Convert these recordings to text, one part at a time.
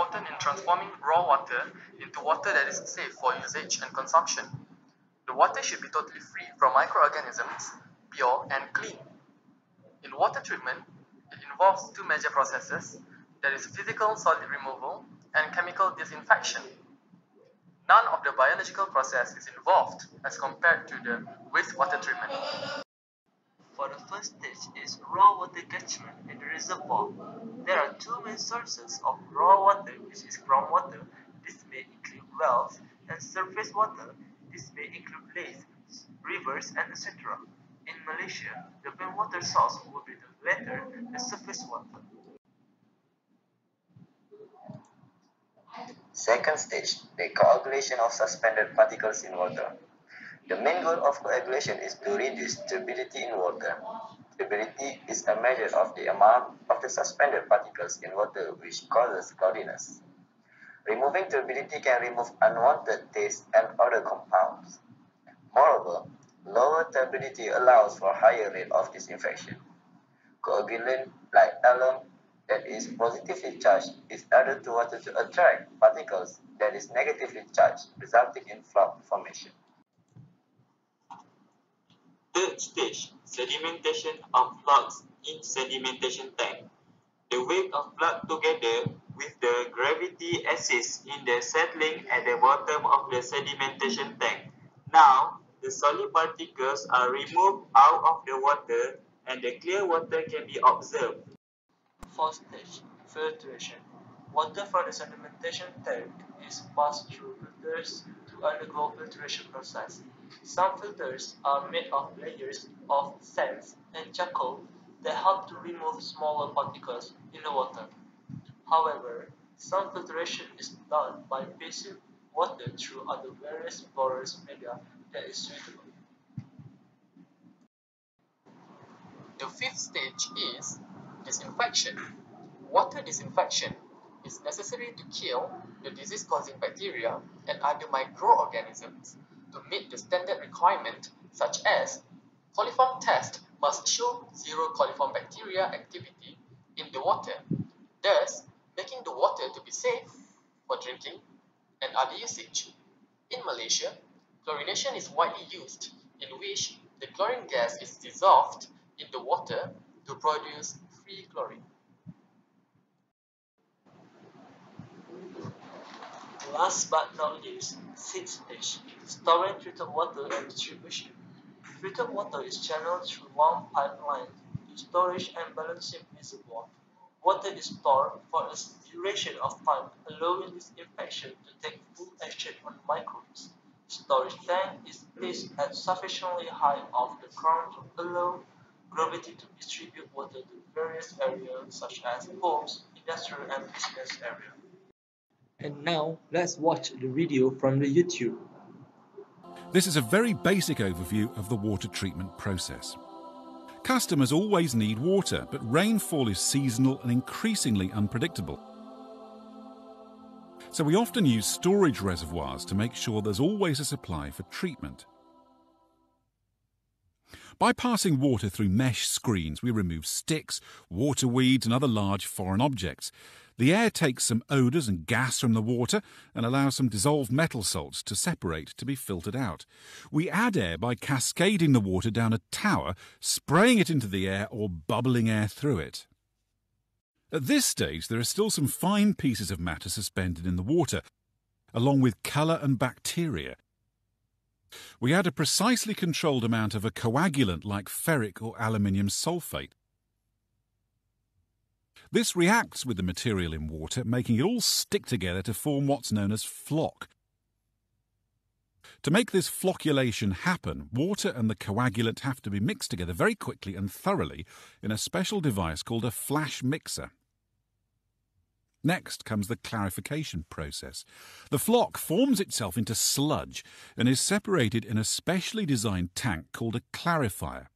important in transforming raw water into water that is safe for usage and consumption. The water should be totally free from microorganisms, pure and clean. In water treatment, it involves two major processes, that is physical solid removal and chemical disinfection. None of the biological process is involved as compared to the wastewater treatment. For the first stage is raw water catchment in the reservoir. There are two main sources of raw water which is groundwater, this may include wells, and surface water, this may include lakes, rivers, and etc. In Malaysia, the main water source will be the latter, the surface water. Second stage, the coagulation of suspended particles in water. The main goal of coagulation is to reduce turbidity in water. Turbidity is a measure of the amount of the suspended particles in water which causes cloudiness. Removing turbidity can remove unwanted taste and other compounds. Moreover, lower turbidity allows for higher rate of disinfection. Coagulant like alum that is positively charged is added to water to attract particles that is negatively charged, resulting in floc formation. Third stage, sedimentation of flocs in sedimentation tank. The weight of flocs together with the gravity assists in the settling at the bottom of the sedimentation tank. Now, the solid particles are removed out of the water and the clear water can be observed. Fourth stage, filtration. Water from the sedimentation tank is passed through filters to undergo filtration process. Some filters are made of layers of sands and charcoal that help to remove smaller particles in the water. However, some filtration is done by passing water through other various porous media that is suitable. The fifth stage is disinfection. Water disinfection is necessary to kill the disease-causing bacteria and other microorganisms to meet the standard requirement such as coliform test must show zero coliform bacteria activity in the water, thus making the water to be safe for drinking and other usage. In Malaysia, chlorination is widely used in which the chlorine gas is dissolved in the water to produce free chlorine. Last but not least, sixth stage, storing treated water and distribution. Treated water is channeled through one pipeline to storage and balancing reservoir. Water is stored for a duration of time, allowing disinfection to take full action on microbes. Storage tank is placed at sufficiently high off the ground to allow gravity to distribute water to various areas such as homes, industrial and business area. And now, let's watch the video from the YouTube. This is a very basic overview of the water treatment process. Customers always need water, but rainfall is seasonal and increasingly unpredictable. So we often use storage reservoirs to make sure there's always a supply for treatment. By passing water through mesh screens, we remove sticks, water weeds, and other large foreign objects. The air takes some odours and gas from the water and allows some dissolved metal salts to separate to be filtered out. We add air by cascading the water down a tower, spraying it into the air, or bubbling air through it. At this stage, there are still some fine pieces of matter suspended in the water, along with colour and bacteria. We add a precisely controlled amount of a coagulant like ferric or aluminium sulfate. This reacts with the material in water, making it all stick together to form what's known as floc. To make this flocculation happen, water and the coagulant have to be mixed together very quickly and thoroughly in a special device called a flash mixer. Next comes the clarification process. The floc forms itself into sludge and is separated in a specially designed tank called a clarifier.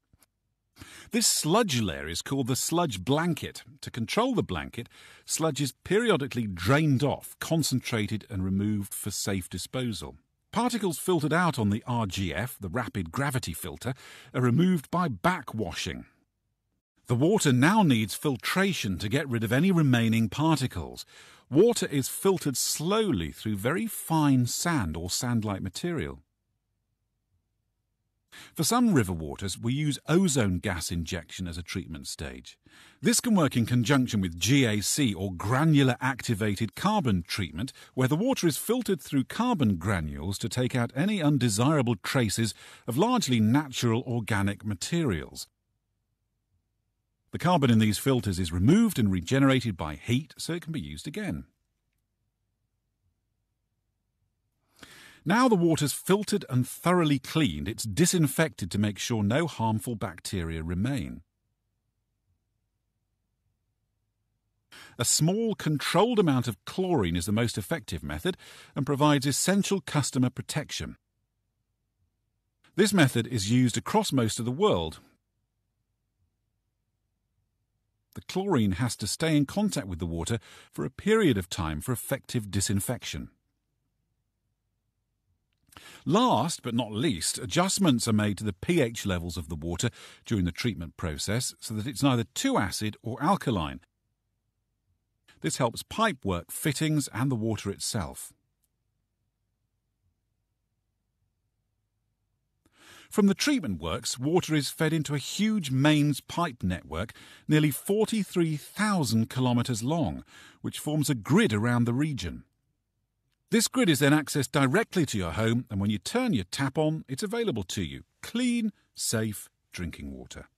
This sludge layer is called the sludge blanket. To control the blanket, sludge is periodically drained off, concentrated, and removed for safe disposal. Particles filtered out on the RGF, the rapid gravity filter, are removed by backwashing. The water now needs filtration to get rid of any remaining particles. Water is filtered slowly through very fine sand or sand like material. For some river waters, we use ozone gas injection as a treatment stage. This can work in conjunction with GAC or granular activated carbon treatment, where the water is filtered through carbon granules to take out any undesirable traces of largely natural organic materials. The carbon in these filters is removed and regenerated by heat so it can be used again. Now the water's filtered and thoroughly cleaned, it's disinfected to make sure no harmful bacteria remain. A small, controlled amount of chlorine is the most effective method and provides essential customer protection. This method is used across most of the world, the chlorine has to stay in contact with the water for a period of time for effective disinfection. Last but not least, adjustments are made to the pH levels of the water during the treatment process so that it's neither too acid or alkaline. This helps pipework, fittings, and the water itself. From the treatment works, water is fed into a huge mains pipe network nearly 43,000 kilometres long, which forms a grid around the region. This grid is then accessed directly to your home, and when you turn your tap on, it's available to you clean, safe drinking water.